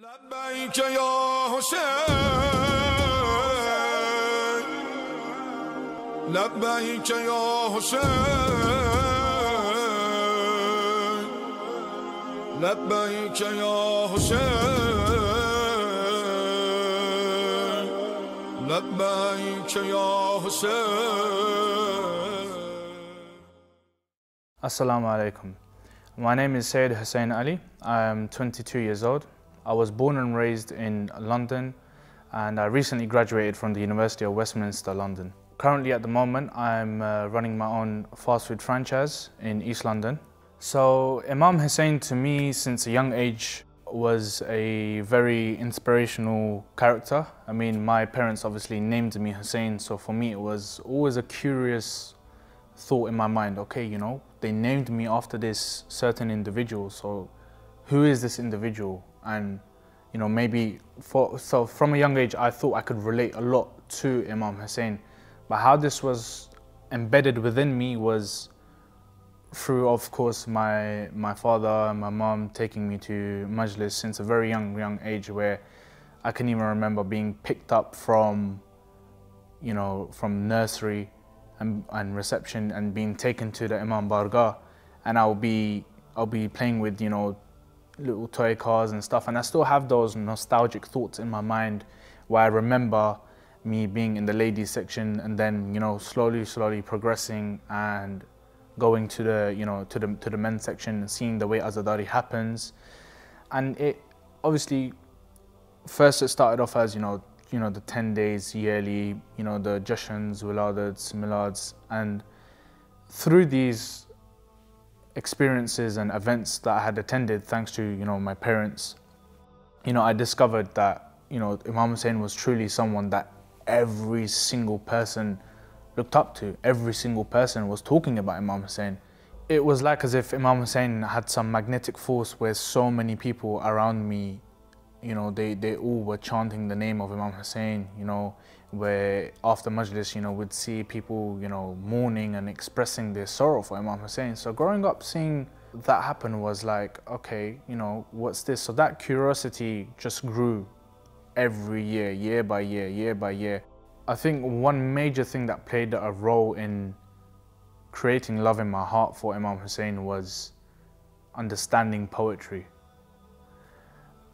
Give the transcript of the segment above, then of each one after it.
لبيك يا حسين لبيك يا حسين لبيك يا حسين لبيك يا حسين My name is Syed Hussain Ali. I am 22 years old. I was born and raised in London and I recently graduated from the University of Westminster, London. Currently at the moment I'm uh, running my own fast food franchise in East London. So Imam Hussein to me since a young age was a very inspirational character. I mean my parents obviously named me Hussein so for me it was always a curious thought in my mind, okay, you know, they named me after this certain individual, so who is this individual? And, you know, maybe for, so from a young age, I thought I could relate a lot to Imam Hussein. But how this was embedded within me was through, of course, my, my father and my mom taking me to Majlis since a very young, young age where I can even remember being picked up from, you know, from nursery and, and reception and being taken to the Imam Bargah and I'll be I'll be playing with you know little toy cars and stuff and I still have those nostalgic thoughts in my mind where I remember me being in the ladies section and then you know slowly slowly progressing and going to the you know to the to the men's section and seeing the way Azadari happens. And it obviously first it started off as you know you know the 10 days yearly you know the Jashans, Wiladats, Milads and through these experiences and events that I had attended thanks to you know my parents. You know I discovered that you know Imam Hussein was truly someone that every single person looked up to. Every single person was talking about Imam Hussein. It was like as if Imam Hussein had some magnetic force where so many people around me you know, they, they all were chanting the name of Imam Hussein, you know, where after Majlis, you know, we'd see people, you know, mourning and expressing their sorrow for Imam Hussein. So growing up seeing that happen was like, okay, you know, what's this? So that curiosity just grew every year, year by year, year by year. I think one major thing that played a role in creating love in my heart for Imam Hussein was understanding poetry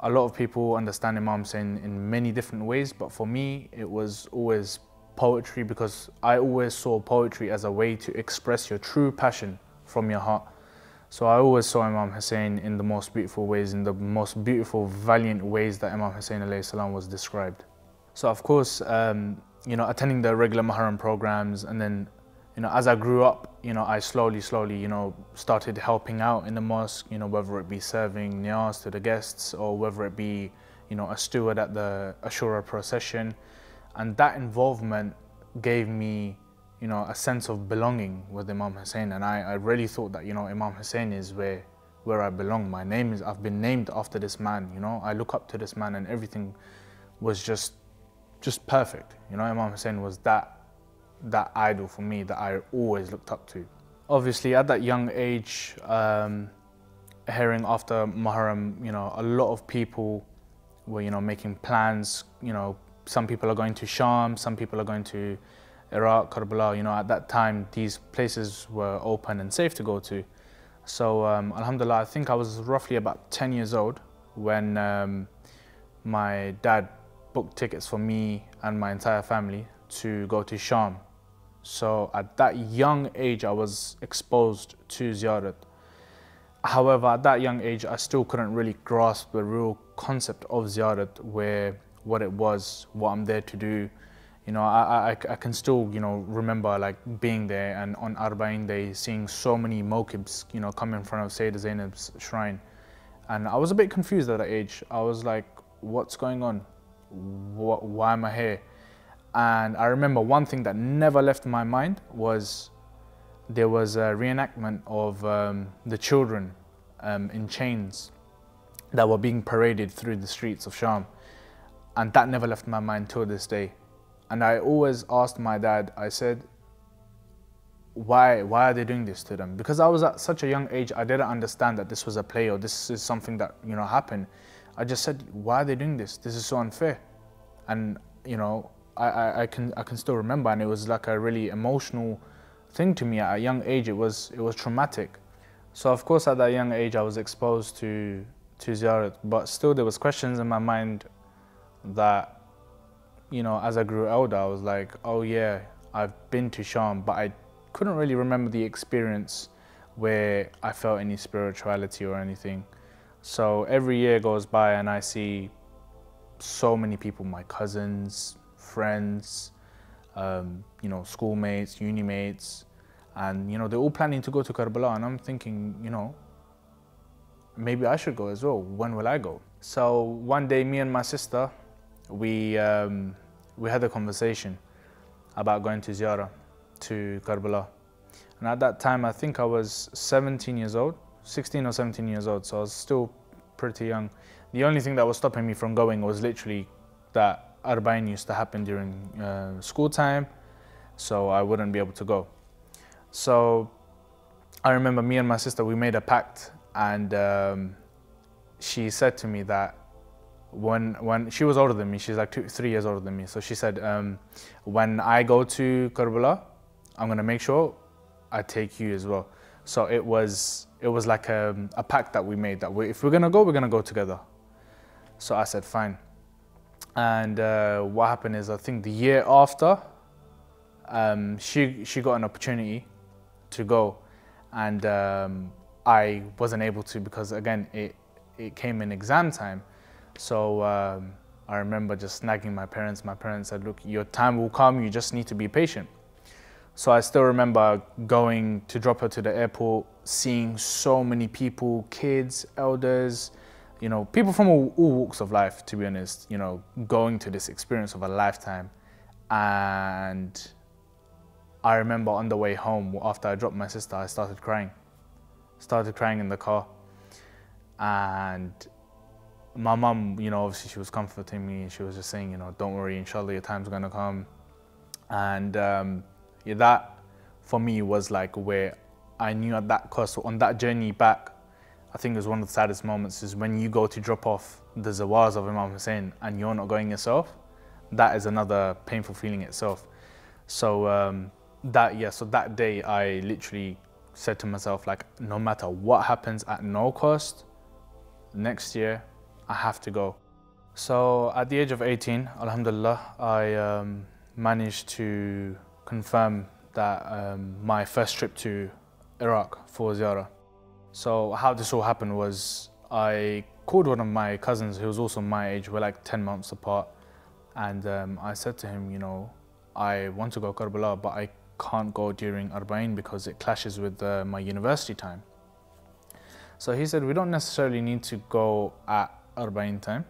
a lot of people understand Imam Hussein in many different ways, but for me, it was always poetry because I always saw poetry as a way to express your true passion from your heart. So I always saw Imam Hussein in the most beautiful ways, in the most beautiful, valiant ways that Imam Hussein salam was described. So of course, um, you know, attending the regular Muharram programs and then you know, as I grew up, you know, I slowly, slowly, you know, started helping out in the mosque, you know, whether it be serving niyaz to the guests or whether it be, you know, a steward at the Ashura procession. And that involvement gave me, you know, a sense of belonging with Imam Hussein. And I, I really thought that, you know, Imam Hussein is where, where I belong. My name is, I've been named after this man, you know, I look up to this man and everything was just, just perfect. You know, Imam Hussein was that that idol for me that I always looked up to. Obviously, at that young age, um, hearing after Muharram, you know, a lot of people were, you know, making plans. You know, some people are going to Sham, some people are going to Iraq, Karbala. You know, at that time, these places were open and safe to go to. So, um, Alhamdulillah, I think I was roughly about 10 years old when um, my dad booked tickets for me and my entire family to go to Sham so at that young age, I was exposed to ziyarat. However, at that young age, I still couldn't really grasp the real concept of ziyarat, where what it was, what I'm there to do. You know, I, I, I can still, you know, remember like being there and on Arba'in day, seeing so many mokibs, you know, come in front of Sayyidah Zainab's shrine. And I was a bit confused at that age. I was like, what's going on? What, why am I here? And I remember one thing that never left my mind was there was a reenactment of um, the children um, in chains that were being paraded through the streets of Sham. And that never left my mind till this day. And I always asked my dad, I said, why, why are they doing this to them? Because I was at such a young age, I didn't understand that this was a play or this is something that, you know, happened. I just said, why are they doing this? This is so unfair. And, you know, I, I, I, can, I can still remember, and it was like a really emotional thing to me at a young age. It was, it was traumatic. So, of course, at that young age, I was exposed to, to ziyarat, but still there was questions in my mind that, you know, as I grew older, I was like, oh yeah, I've been to Sham, but I couldn't really remember the experience where I felt any spirituality or anything. So every year goes by and I see so many people, my cousins, friends, um, you know, schoolmates, uni mates, and you know, they're all planning to go to Karbala and I'm thinking, you know, maybe I should go as well. When will I go? So one day, me and my sister, we, um, we had a conversation about going to Ziyara to Karbala. And at that time, I think I was 17 years old. 16 or 17 years old, so I was still pretty young. The only thing that was stopping me from going was literally that Arba'in used to happen during uh, school time, so I wouldn't be able to go. So I remember me and my sister, we made a pact, and um, she said to me that when when she was older than me, she's like two, three years older than me. So she said, um, when I go to Karbala, I'm gonna make sure I take you as well. So it was it was like a, a pact that we made that we, if we're gonna go, we're gonna go together. So I said fine. And uh, what happened is I think the year after, um, she she got an opportunity to go, and um, I wasn't able to because again it it came in exam time. So um, I remember just nagging my parents. My parents said, "Look, your time will come. You just need to be patient." So I still remember going to drop her to the airport, seeing so many people, kids, elders, you know, people from all, all, walks of life, to be honest, you know, going to this experience of a lifetime. And I remember on the way home, after I dropped my sister, I started crying. Started crying in the car. And my mum, you know, obviously she was comforting me. And she was just saying, you know, don't worry, inshallah, your time's gonna come. And, um, yeah, that for me was like where I knew at that cost, on that journey back, I think it was one of the saddest moments is when you go to drop off the zawars of Imam Hussein and you're not going yourself. That is another painful feeling itself. So um, that yeah, so that day I literally said to myself like, no matter what happens at no cost, next year I have to go. So at the age of 18, Alhamdulillah, I um, managed to confirm that um, my first trip to Iraq for Ziyara. So how this all happened was I called one of my cousins who was also my age, we're like 10 months apart, and um, I said to him, you know, I want to go Karbala, but I can't go during Arba'in because it clashes with uh, my university time. So he said, we don't necessarily need to go at Arba'in time.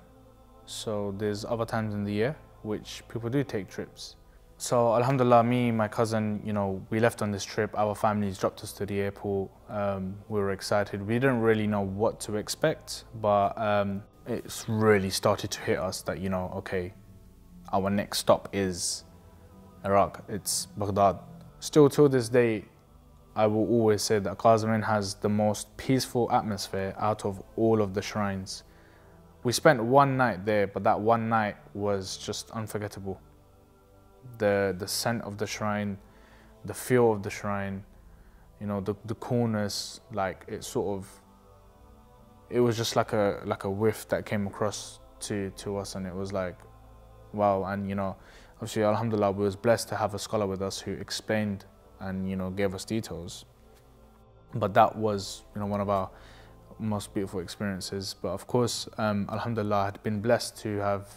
So there's other times in the year which people do take trips. So Alhamdulillah, me, my cousin, you know, we left on this trip. Our families dropped us to the airport. Um, we were excited. We didn't really know what to expect, but um, it's really started to hit us that, you know, okay, our next stop is Iraq. It's Baghdad. Still to this day, I will always say that Kazmain has the most peaceful atmosphere out of all of the shrines. We spent one night there, but that one night was just unforgettable the the scent of the shrine, the feel of the shrine, you know, the the coolness, like it sort of it was just like a like a whiff that came across to to us and it was like wow and you know obviously alhamdulillah we was blessed to have a scholar with us who explained and you know gave us details. But that was you know one of our most beautiful experiences. But of course um, alhamdulillah I had been blessed to have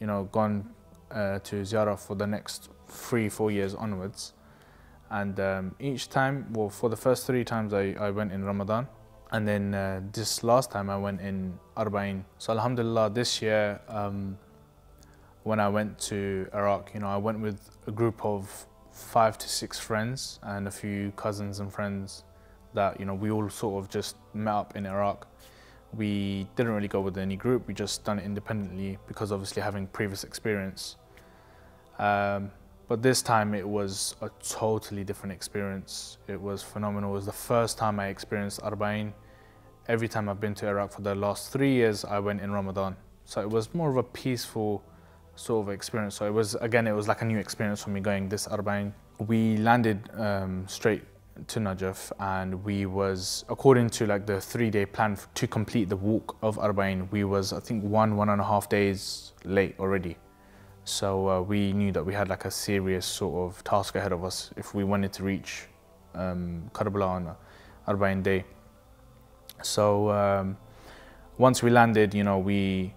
you know gone uh, to Ziyara for the next three, four years onwards. And um, each time, well, for the first three times I, I went in Ramadan. And then uh, this last time I went in Arba'in. So Alhamdulillah, this year, um, when I went to Iraq, you know, I went with a group of five to six friends and a few cousins and friends that, you know, we all sort of just met up in Iraq we didn't really go with any group, we just done it independently because obviously having previous experience. Um, but this time it was a totally different experience. It was phenomenal. It was the first time I experienced Arba'in. every time I've been to Iraq for the last three years, I went in Ramadan. So it was more of a peaceful sort of experience. So it was, again, it was like a new experience for me going this Arba'in. We landed um, straight to Najaf and we was, according to like the three day plan to complete the walk of Arba'in, we was, I think, one, one and a half days late already. So uh, we knew that we had like a serious sort of task ahead of us if we wanted to reach um, Karbala on Arba'in day. So um, once we landed, you know, we,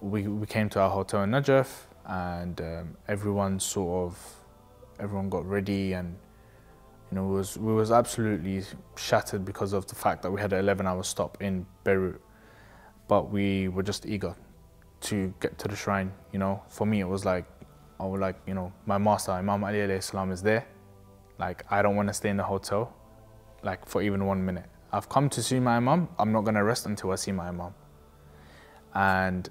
we, we came to our hotel in Najaf and um, everyone sort of, everyone got ready and you know, was, we was absolutely shattered because of the fact that we had an 11 hour stop in Beirut. But we were just eager to get to the shrine, you know. For me, it was like, I was like, you know, my master, Imam Ali salam is there. Like, I don't want to stay in the hotel, like, for even one minute. I've come to see my Imam, I'm not going to rest until I see my Imam. And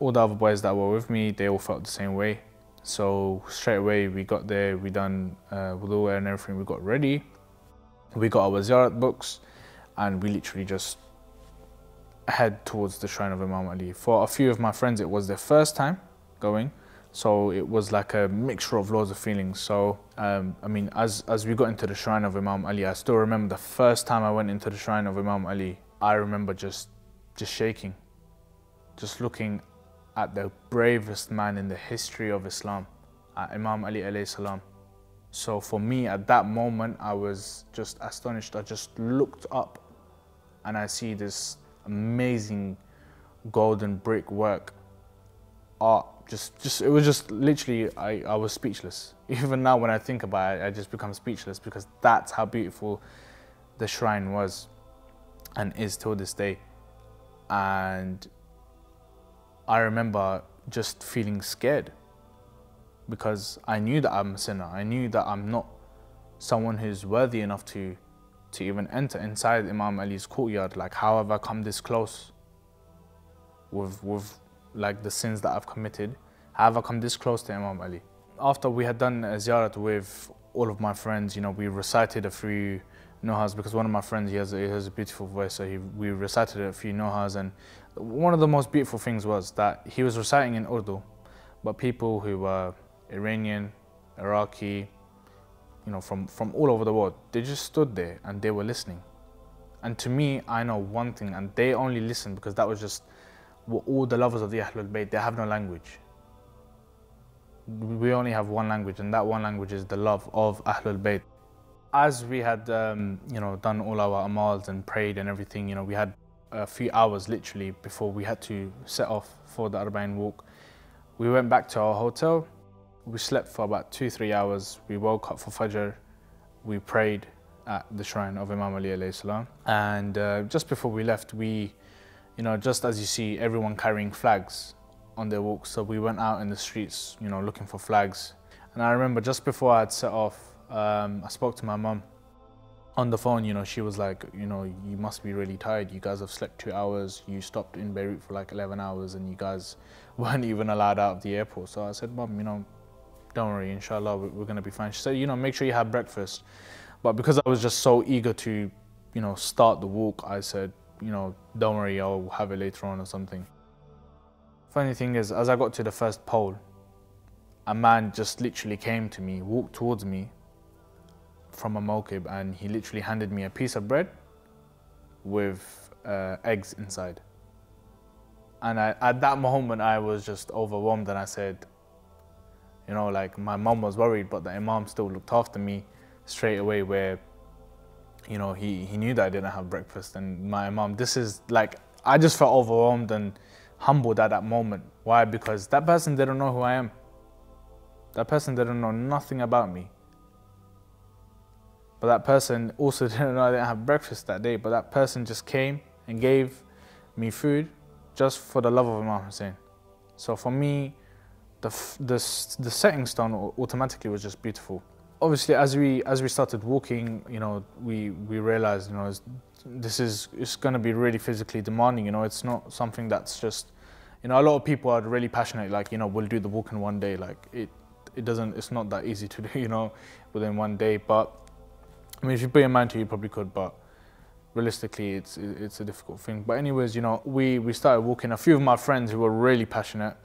all the other boys that were with me, they all felt the same way. So straight away we got there, we done uh, wudu and everything, we got ready. We got our ziyarat books and we literally just head towards the shrine of Imam Ali. For a few of my friends, it was their first time going. So it was like a mixture of loads of feelings. So, um, I mean, as, as we got into the shrine of Imam Ali, I still remember the first time I went into the shrine of Imam Ali, I remember just, just shaking, just looking at the bravest man in the history of Islam, Imam Ali alayhi salam. So for me, at that moment, I was just astonished. I just looked up and I see this amazing golden brick work art. Just, just it was just literally, I, I was speechless. Even now, when I think about it, I just become speechless because that's how beautiful the shrine was and is till this day. And I remember just feeling scared because I knew that I'm a sinner. I knew that I'm not someone who's worthy enough to to even enter inside Imam Ali's courtyard. Like, how have I come this close with with like the sins that I've committed? How have I come this close to Imam Ali? After we had done a ziyarat with all of my friends, you know, we recited a few nohas because one of my friends he has, he has a beautiful voice, so he, we recited a few nohas and one of the most beautiful things was that he was reciting in Urdu, but people who were Iranian, Iraqi, you know, from, from all over the world, they just stood there and they were listening. And to me, I know one thing, and they only listened because that was just what all the lovers of the Ahlul Bayt, they have no language. We only have one language, and that one language is the love of Ahlul Bayt. As we had, um, you know, done all our amals and prayed and everything, you know, we had a few hours literally before we had to set off for the Arba'in walk. We went back to our hotel. We slept for about two, three hours. We woke up for Fajr. We prayed at the shrine of Imam Ali alayhi salam. And uh, just before we left, we, you know, just as you see, everyone carrying flags on their walk. So we went out in the streets, you know, looking for flags. And I remember just before I'd set off, um, I spoke to my mum on the phone, you know, she was like, you know, you must be really tired. You guys have slept two hours. You stopped in Beirut for like 11 hours and you guys weren't even allowed out of the airport. So I said, Mom, you know, don't worry, inshallah, we're going to be fine. She said, you know, make sure you have breakfast. But because I was just so eager to, you know, start the walk, I said, you know, don't worry, I'll have it later on or something. Funny thing is, as I got to the first pole, a man just literally came to me, walked towards me, from a mawkib and he literally handed me a piece of bread with uh, eggs inside. And I, at that moment, I was just overwhelmed and I said, you know, like my mom was worried, but the imam still looked after me straight away where, you know, he, he knew that I didn't have breakfast. And my imam, this is like, I just felt overwhelmed and humbled at that moment. Why? Because that person didn't know who I am. That person didn't know nothing about me. But that person also didn't know I didn't have breakfast that day. But that person just came and gave me food just for the love of Imam Hussein. So for me, the, the, the setting stone automatically was just beautiful. Obviously, as we as we started walking, you know, we we realized, you know, this is it's going to be really physically demanding. You know, it's not something that's just, you know, a lot of people are really passionate. Like, you know, we'll do the walk in one day. Like it, it doesn't. It's not that easy to do. You know, within one day. But I mean, if you put your mind to it, you probably could, but realistically, it's it's a difficult thing. But anyways, you know, we we started walking. A few of my friends who were really passionate,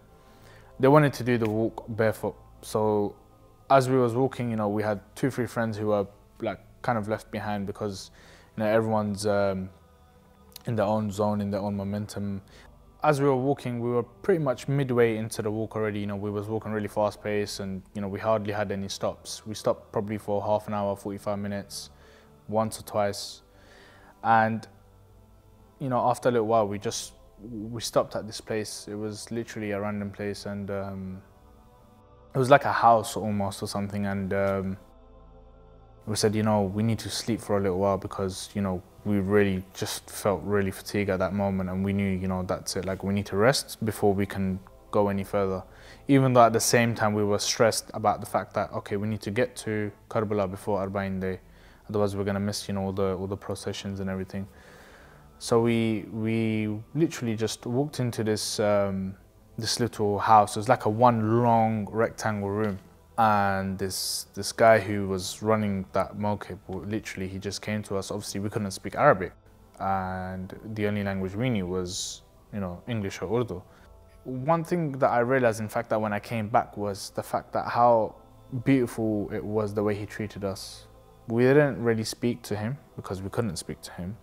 they wanted to do the walk barefoot. So as we was walking, you know, we had two, three friends who were like kind of left behind because you know everyone's um, in their own zone, in their own momentum. As we were walking, we were pretty much midway into the walk already. You know, we was walking really fast pace, and you know we hardly had any stops. We stopped probably for half an hour, 45 minutes, once or twice, and you know after a little while, we just we stopped at this place. It was literally a random place, and um, it was like a house almost or something. And um, we said, you know, we need to sleep for a little while because you know we really just felt really fatigued at that moment, and we knew, you know, that's it. Like we need to rest before we can go any further. Even though at the same time we were stressed about the fact that okay, we need to get to Karbala before Arba'in day, otherwise we're gonna miss, you know, all the all the processions and everything. So we we literally just walked into this um, this little house. It was like a one long rectangle room, and this this guy who was running that mokib, literally he just came to us. Obviously, we couldn't speak Arabic, and the only language we knew was you know English or Urdu. One thing that I realized, in fact, that when I came back was the fact that how beautiful it was the way he treated us. We didn't really speak to him because we couldn't speak to him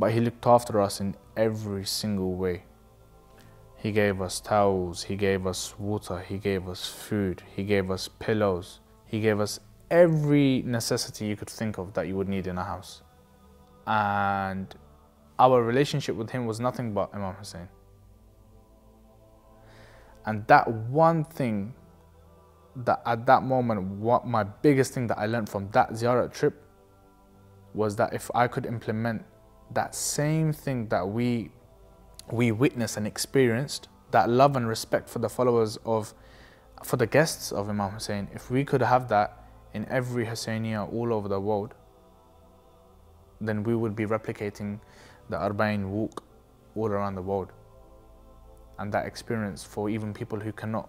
but he looked after us in every single way. He gave us towels, he gave us water, he gave us food, he gave us pillows, he gave us every necessity you could think of that you would need in a house. And our relationship with him was nothing but Imam Hussein. And that one thing that at that moment, what my biggest thing that I learned from that ziyarat trip was that if I could implement that same thing that we we witnessed and experienced, that love and respect for the followers of, for the guests of Imam Hussein, if we could have that in every Husseinia all over the world, then we would be replicating the Arba'in walk all around the world. And that experience for even people who cannot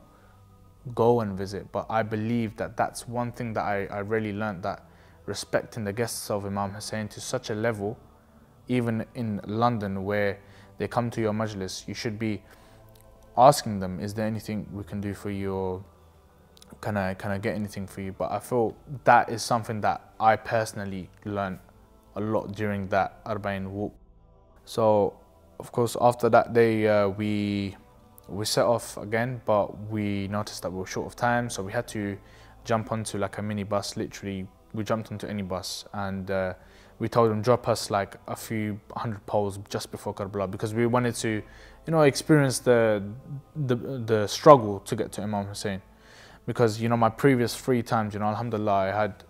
go and visit. But I believe that that's one thing that I, I really learned that respecting the guests of Imam Hussein to such a level even in London where they come to your majlis, you should be asking them, is there anything we can do for you or can I, can I get anything for you? But I feel that is something that I personally learned a lot during that Arba'in walk. So of course after that day uh, we we set off again but we noticed that we were short of time so we had to jump onto like a mini bus literally we jumped onto any bus and uh, we told them drop us like a few hundred poles just before Karbala because we wanted to, you know, experience the, the, the struggle to get to Imam Hussein. Because, you know, my previous three times, you know, alhamdulillah, I had,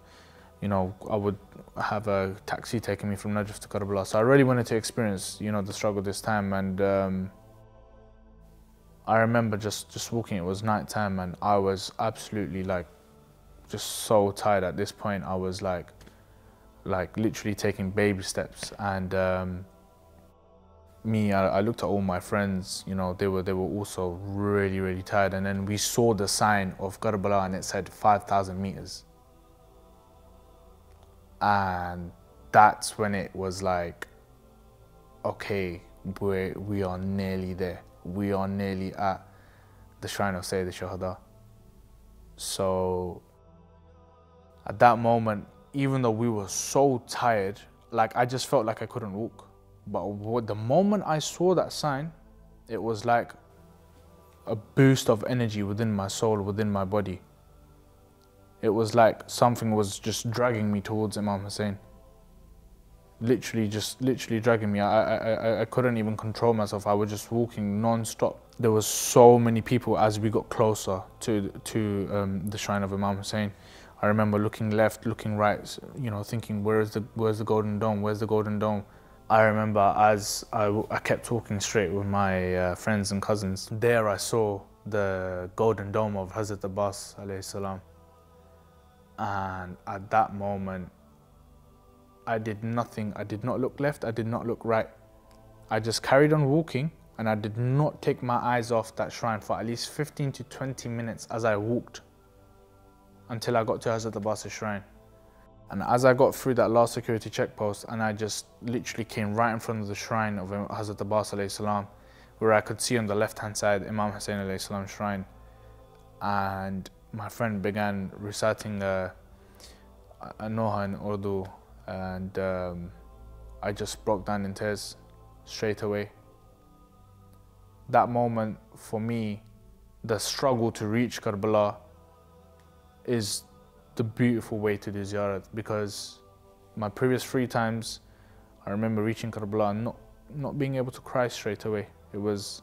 you know, I would have a taxi taking me from Najaf to Karbala. So I really wanted to experience, you know, the struggle this time. And um, I remember just, just walking, it was night time and I was absolutely like, just so tired at this point. I was like, like literally taking baby steps. And um, me I, I, looked at all my friends you know they were they were also really really tired. And then we saw the sign of Karbala and it said 5000 meters. And that's when it was like okay we we are nearly there. We are nearly at the shrine of Sayyid Shuhada so at that moment even though we were so tired, like I just felt like I couldn't walk. But the moment I saw that sign, it was like a boost of energy within my soul, within my body. It was like something was just dragging me towards Imam Hussein. Literally, just literally dragging me. I, I, I, couldn't even control myself. I was just walking non-stop. There was so many people as we got closer to to um, the shrine of Imam Hussein. I remember looking left, looking right, you know, thinking, where's the, where's the Golden Dome? Where's the Golden Dome? I remember as I, I kept talking straight with my uh, friends and cousins, there I saw the Golden Dome of Hazrat Abbas salam. And at that moment, I did nothing. I did not look left, I did not look right. I just carried on walking and I did not take my eyes off that shrine for at least 15 to 20 minutes as I walked until I got to Hazrat Abbas's shrine. And as I got through that last security checkpost, and I just literally came right in front of the shrine of Hazrat Abbas salam, where I could see on the left hand side Imam Hussein salam shrine. And my friend began reciting a, a Noha in Urdu, and um, I just broke down in tears straight away. That moment for me, the struggle to reach Karbala is the beautiful way to do ziyarat because my previous three times, I remember reaching Karbala and not, not being able to cry straight away. It was,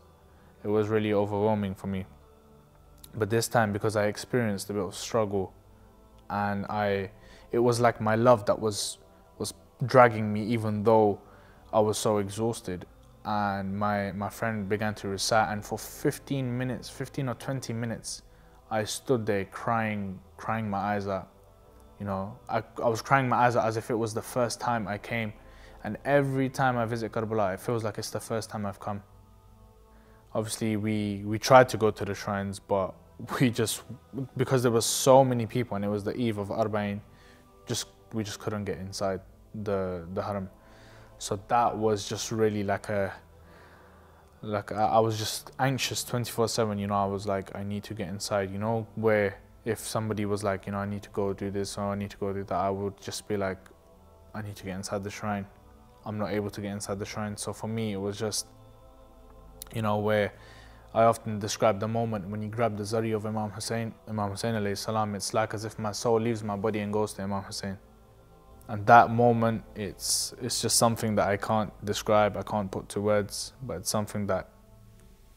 it was really overwhelming for me. But this time, because I experienced a bit of struggle, and I, it was like my love that was was dragging me, even though I was so exhausted. And my my friend began to recite, and for 15 minutes, 15 or 20 minutes, I stood there crying, crying my eyes out. You know, I, I was crying my eyes out as if it was the first time I came. And every time I visit Karbala, it feels like it's the first time I've come. Obviously, we, we tried to go to the shrines, but we just, because there was so many people and it was the eve of Arba'in, just, we just couldn't get inside the, the haram. So that was just really like a, like I, I was just anxious 24 7 you know i was like i need to get inside you know where if somebody was like you know i need to go do this or i need to go do that i would just be like i need to get inside the shrine. I'm not able to get inside the shrine. So for me it was just you know where I often describe the moment when you grab the zari of Imam Hussein, Imam Hussein alayhi salam, it's like as if my soul leaves my body and goes to Imam Hussein and that moment it's it's just something that I can't describe I can't put to words but it's something that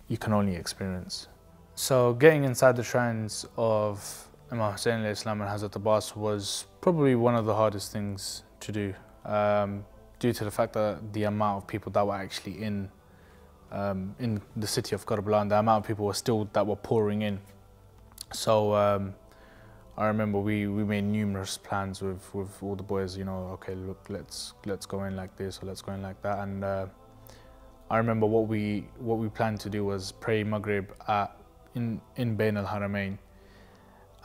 you can only experience. So getting inside the shrines of Imam Hussein and Hazrat Abbas was probably one of the hardest things to do um, due to the fact that the amount of people that were actually in um, in the city of Karbala and the amount of people were still that were pouring in. So um, I remember we, we made numerous plans with, with all the boys, you know, okay, look, let's let's go in like this or let's go in like that. And uh, I remember what we what we planned to do was pray Maghrib at, in in Bain al Haramain.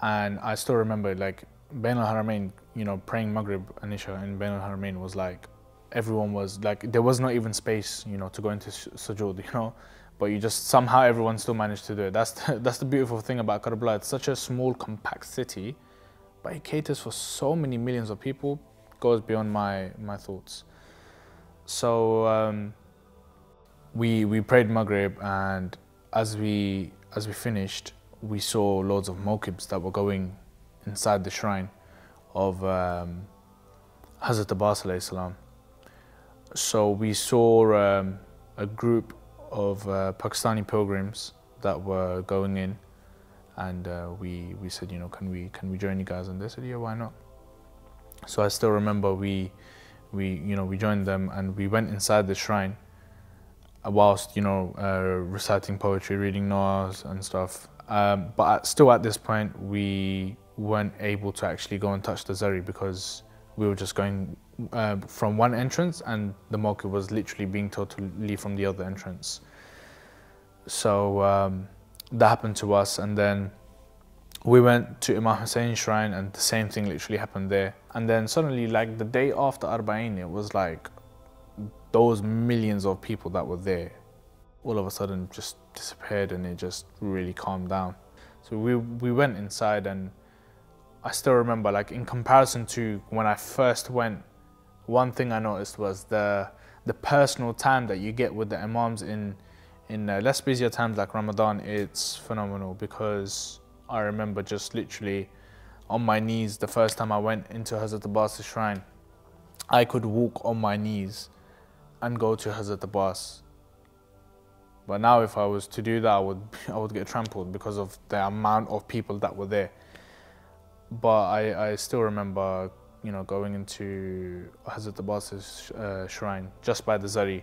And I still remember like Bain al Haramain, you know, praying Maghrib and Isha in Bain al Haramain was like everyone was like there was not even space, you know, to go into sujood, you know but you just somehow everyone still managed to do it. That's the, that's the beautiful thing about Karbala. It's such a small, compact city, but it caters for so many millions of people. Goes beyond my my thoughts. So um, we we prayed Maghrib, and as we as we finished, we saw loads of mokibs that were going inside the shrine of um, Hazrat Abbas salam. So we saw um, a group of uh, Pakistani pilgrims that were going in, and uh, we we said, you know, can we can we join you guys? And they said, yeah, why not? So I still remember we we you know we joined them and we went inside the shrine whilst you know uh, reciting poetry, reading Nohas and stuff. Um, but still at this point, we weren't able to actually go and touch the zari because we were just going uh, from one entrance and the mokib was literally being told to leave from the other entrance. So um, that happened to us and then we went to Imam Hussein shrine and the same thing literally happened there. And then suddenly like the day after Arba'in, it was like those millions of people that were there all of a sudden just disappeared and it just really calmed down. So we, we went inside and I still remember like in comparison to when I first went one thing I noticed was the the personal time that you get with the imams in in uh, less busier times like Ramadan. It's phenomenal because I remember just literally on my knees the first time I went into Hazrat Abbas' shrine. I could walk on my knees and go to Hazrat Abbas. But now if I was to do that, I would, I would get trampled because of the amount of people that were there. But I, I still remember you know, going into Hazrat Abbas's uh, shrine just by the Zari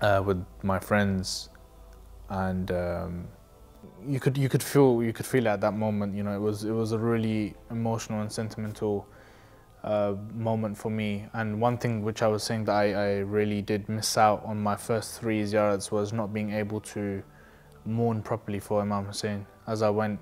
uh, with my friends, and um, you could you could feel you could feel at that moment. You know, it was it was a really emotional and sentimental uh, moment for me. And one thing which I was saying that I, I really did miss out on my first three ziyarats was not being able to mourn properly for Imam Hussein. As I went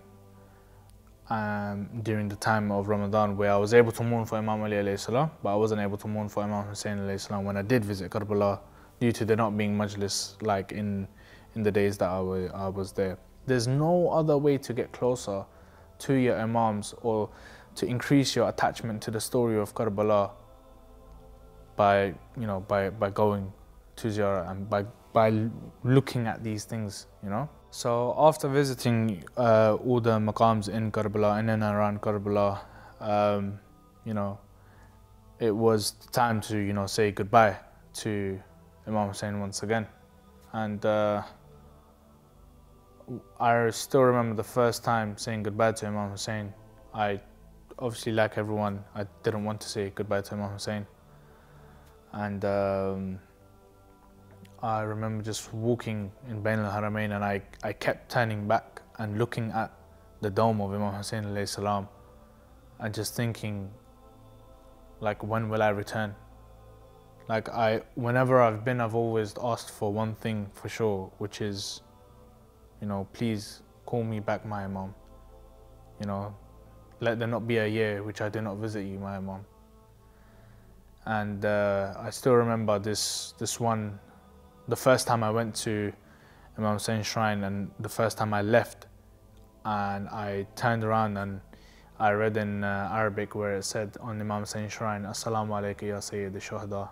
um, during the time of Ramadan where I was able to mourn for Imam Ali alayhi salam, but I wasn't able to mourn for Imam Hussein alayhi salam when I did visit Karbala due to there not being majlis like in in the days that I, I was there. There's no other way to get closer to your Imams or to increase your attachment to the story of Karbala by you know by by going to ziyarah and by by looking at these things you know so after visiting uh, all the maqams in Karbala and in and around Karbala um, you know it was time to you know say goodbye to Imam Hussein once again. And uh, I still remember the first time saying goodbye to Imam Hussein. I obviously like everyone I didn't want to say goodbye to Imam Hussein. And um, I remember just walking in Bain al-Haramain and I, I kept turning back and looking at the dome of Imam Hussein salam and just thinking like when will I return? Like I whenever I've been I've always asked for one thing for sure which is you know please call me back my Imam. You know let there not be a year which I did not visit you my Imam. And uh, I still remember this this one the first time I went to Imam Hussein shrine and the first time I left and I turned around and I read in uh, Arabic where it said on Imam Hussein shrine Assalamu alaikum ya Sayyid Shuhada.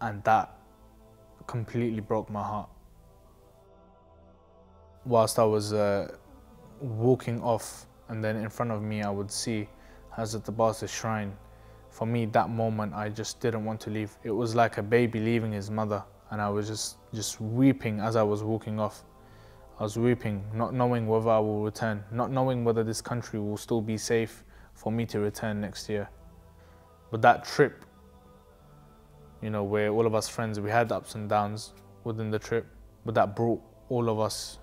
And that completely broke my heart. Whilst I was uh, walking off and then in front of me I would see Hazrat Abbas's shrine for me that moment I just didn't want to leave. It was like a baby leaving his mother and I was just just weeping as I was walking off. I was weeping, not knowing whether I will return, not knowing whether this country will still be safe for me to return next year. But that trip, you know, where all of us friends, we had ups and downs within the trip, but that brought all of us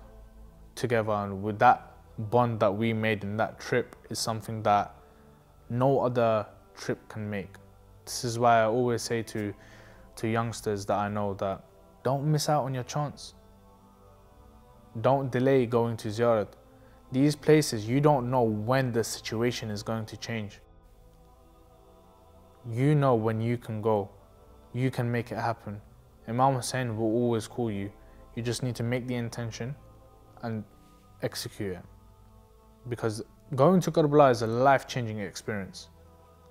together. And with that bond that we made in that trip is something that no other trip can make. This is why I always say to, to youngsters that I know that don't miss out on your chance. Don't delay going to Ziyarat. These places, you don't know when the situation is going to change. You know when you can go. You can make it happen. Imam Hussein will always call you. You just need to make the intention and execute it. Because going to Karbala is a life changing experience.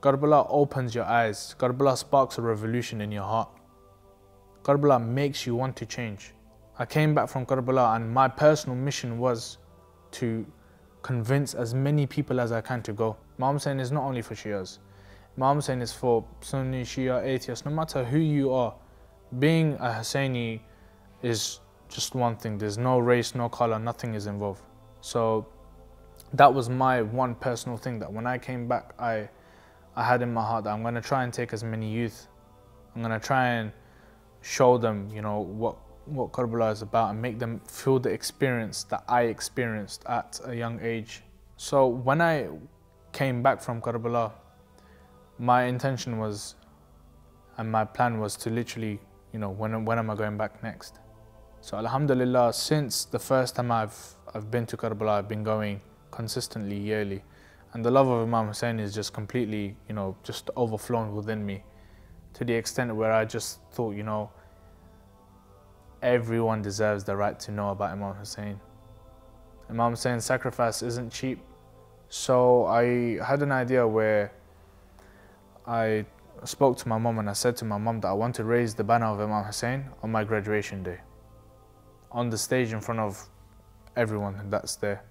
Karbala opens your eyes. Karbala sparks a revolution in your heart. Karbala makes you want to change. I came back from Karbala and my personal mission was to convince as many people as I can to go. Imam Hussein is not only for Shias. Imam Hussein is for Sunni, Shia, atheists, no matter who you are. Being a Husseini is just one thing. There's no race, no color, nothing is involved. So that was my one personal thing that when I came back, I I had in my heart that I'm going to try and take as many youth. I'm going to try and show them, you know, what what Karbala is about and make them feel the experience that I experienced at a young age. So when I came back from Karbala, my intention was and my plan was to literally, you know, when when am I going back next? So Alhamdulillah, since the first time I've I've been to Karbala, I've been going consistently yearly. And the love of Imam Hussein is just completely, you know, just overflowing within me to the extent where I just thought, you know, everyone deserves the right to know about Imam Hussein. Imam Hussein's sacrifice isn't cheap. So I had an idea where I spoke to my mom and I said to my mom that I want to raise the banner of Imam Hussein on my graduation day. On the stage in front of everyone that's there,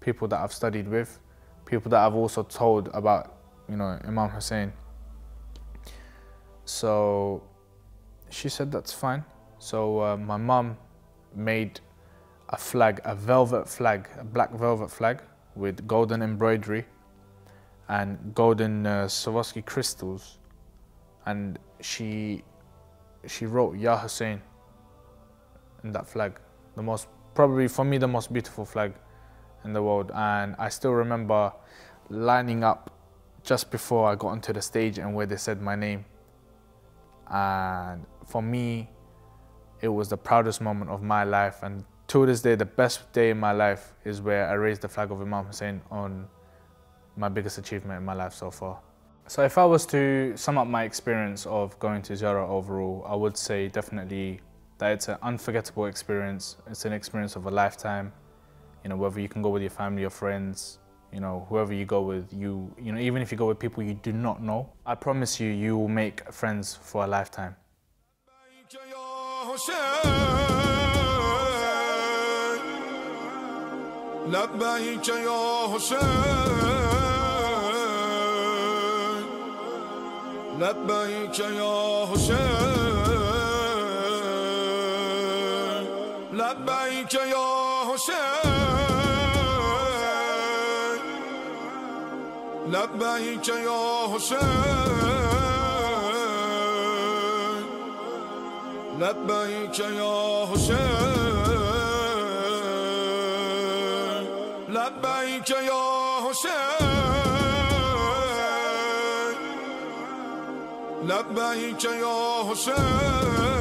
people that I've studied with, people that I've also told about, you know, Imam Hussein. So she said that's fine. So uh, my mum made a flag, a velvet flag, a black velvet flag with golden embroidery and golden uh, Swarovski crystals, and she she wrote Ya Hussein in that flag, the most probably for me the most beautiful flag in the world. And I still remember lining up just before I got onto the stage and where they said my name. And for me, it was the proudest moment of my life. And to this day, the best day in my life is where I raised the flag of Imam Hussein on my biggest achievement in my life so far. So if I was to sum up my experience of going to Ziyarah overall, I would say definitely that it's an unforgettable experience. It's an experience of a lifetime You know, whether you can go with your family or friends, you know, whoever you go with, you, you know, even if you go with people you do not know, I promise you, you will make friends for a lifetime. لبيك يا حسين لبيك يا حسين لبيك يا حسين لبيك يا حسين لبيك يا حسين لبيك يا حسين لبيك يا حسين